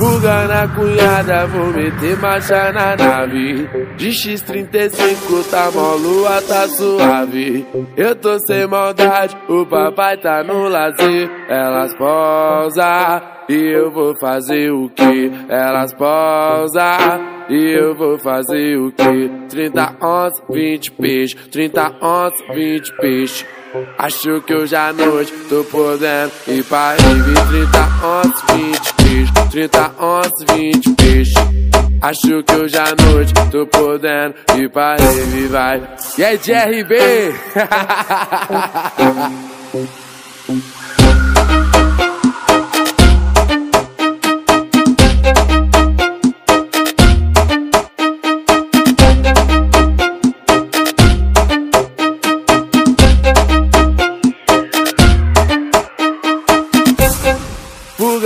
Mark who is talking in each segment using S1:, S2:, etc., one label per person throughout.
S1: Fuga na cunhada, vou meter marcha na nave. De X35 tá mó lua, tá suave. Eu tô sem maldade, o papai tá no lazer. Elas posa e eu vou fazer o que? Elas posa e eu vou fazer o que? 30 11, 20 peixe, 30 11, 20 peixe. Acho que hoje à noite tô podendo ir pra rave 30 11, 20 peixe, 30 11, 20 peixe. Acho que hoje à noite tô podendo ir pra rave, vai. E aí, DRB?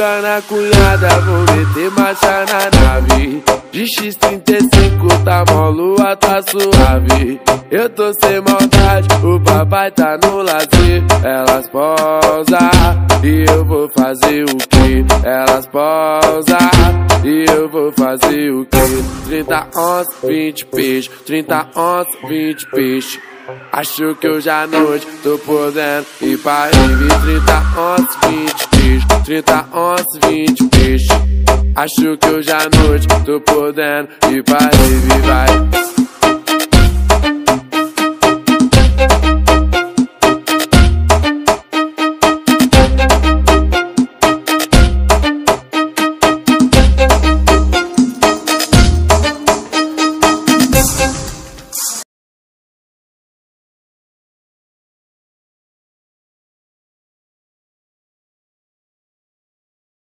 S1: Na cunhada, vou meter marcha na nave. De X35 tá mó lua, tá suave. Eu tô sem maldade, o papai tá no lazer. Elas posa e eu vou fazer o que? Elas posa e eu vou fazer o que? 30 11, 20 peixe, 30 11, 20 peixe. Acho que hoje à noite tô podendo ir pra rave 30 11, 20 peixe 30 11, 20 peixe. Acho que hoje à noite tô podendo ir pra rave, vai